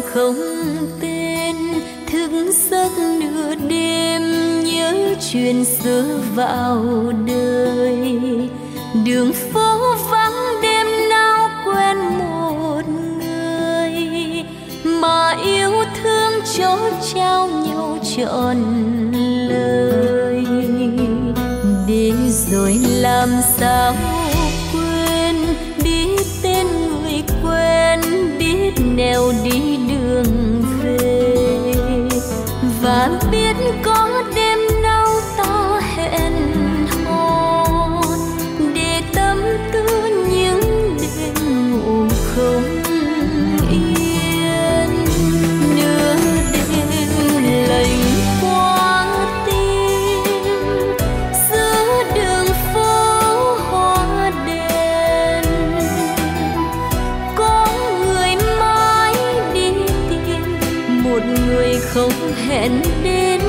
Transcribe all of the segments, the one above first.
không tên, thức giấc nửa đêm nhớ chuyện xưa vào đời. Đường phố vắng đêm nao quen một người, mà yêu thương chó trao nhau trọn lời. Để rồi làm sao quên, biết tên người quen, biết nẻo đi người không hẹn đến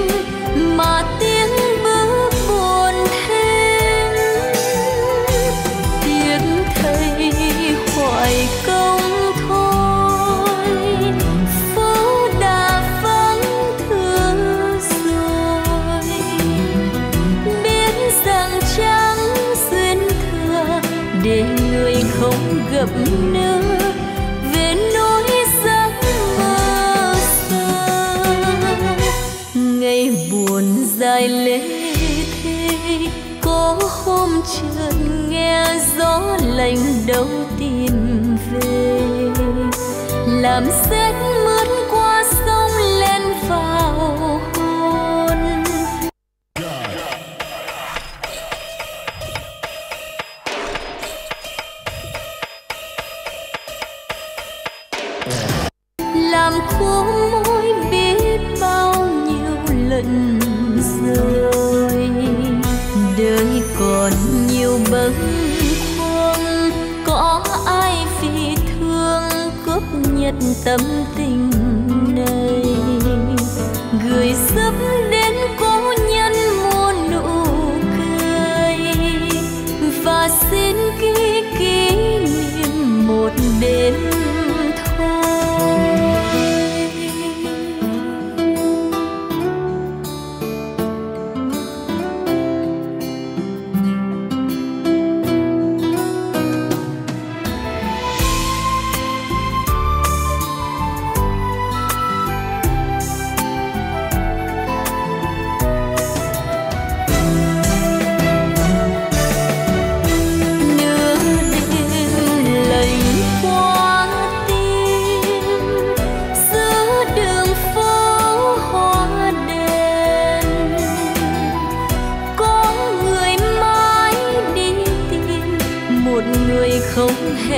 mà tiếng bước buồn thêm. Tiếng thầy hoài công thôi, phố đã vắng thưa rồi. Biết rằng chẳng duyên thừa để người không gặp nữa. Chợt nghe gió lạnh đâu tìm về. Làm rét mướt qua sông lên vào hôn làm khô môi biết bao nhiêu lần rồi. Đời còn bâng khuâng có ai vì thương cướp nhật tâm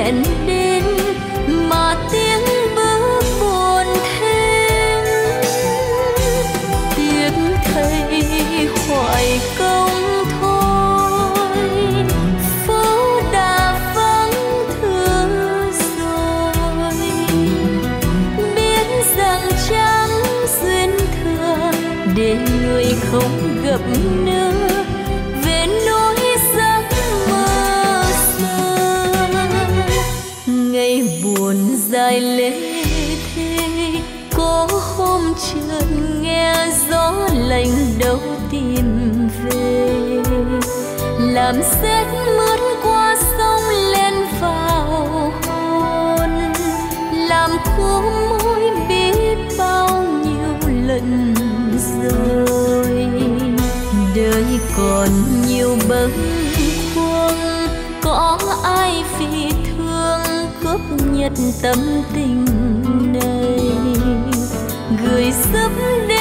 không buồn dài lê thế. Có hôm chợt nghe gió lạnh đâu tìm về. Làm rét mướt qua sông lên vào hôn làm khô môi biết bao nhiêu lần rồi. Đời còn nhiều bâng khuâng, có ai vì góp cướp tâm tình này. Gửi sắp đến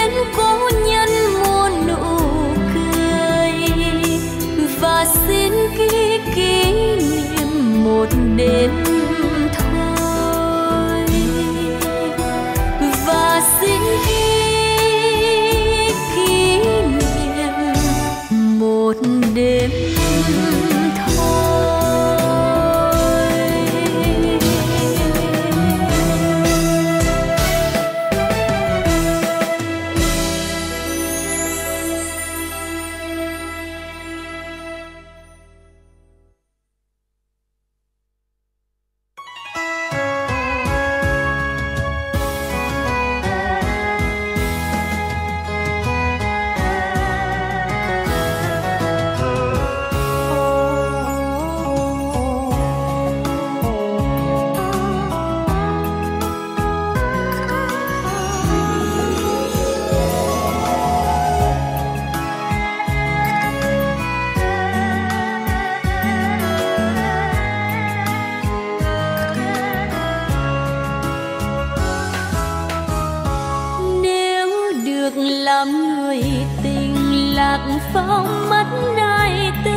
phóng mắt nai tư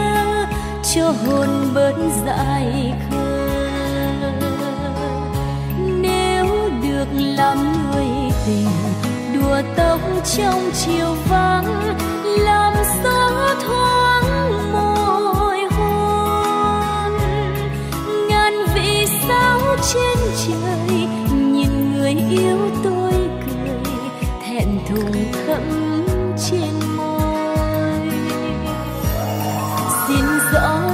cho hồn bớt dài khờ. Nếu được làm người tình, đùa tóc trong chiều vắng, làm sao thôi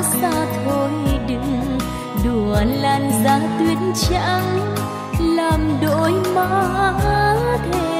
xa thôi đừng đùa lan ra tuyết trắng làm đôi má thề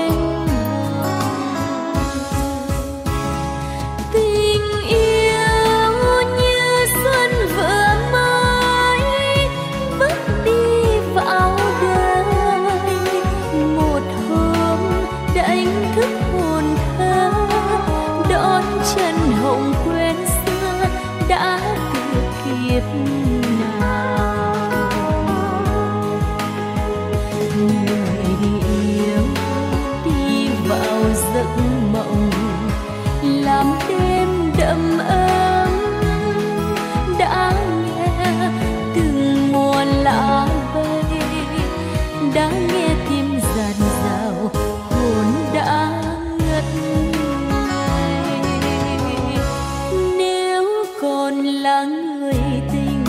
là người tình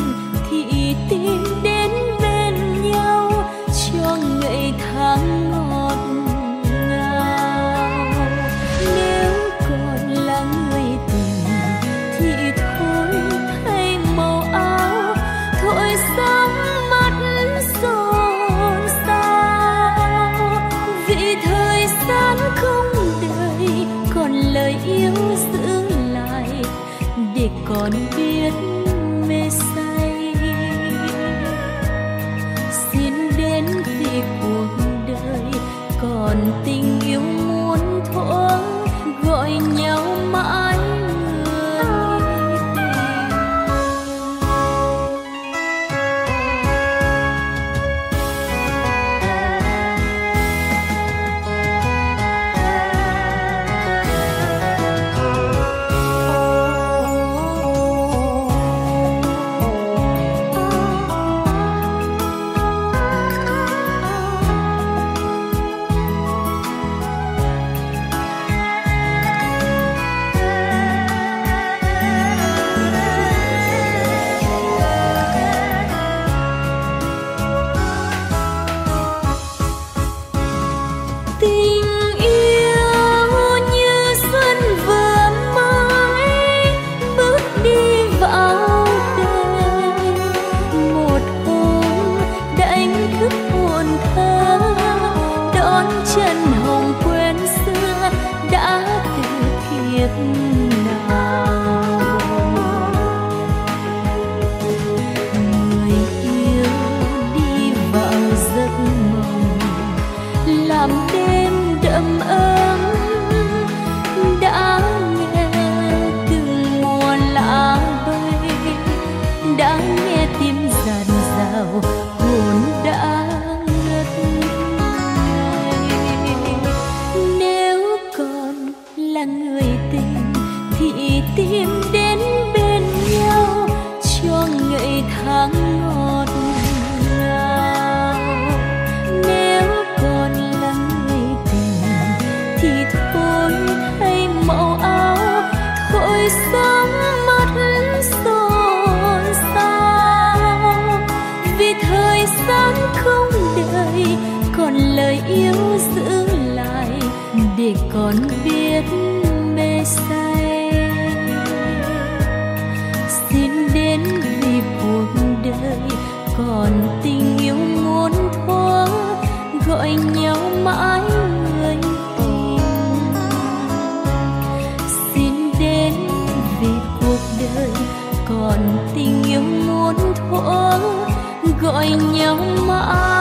thì tim đến còn biết mê say. Xin đến khi cuộc đời còn tình now tình yêu muôn thuở gọi nhau mãi.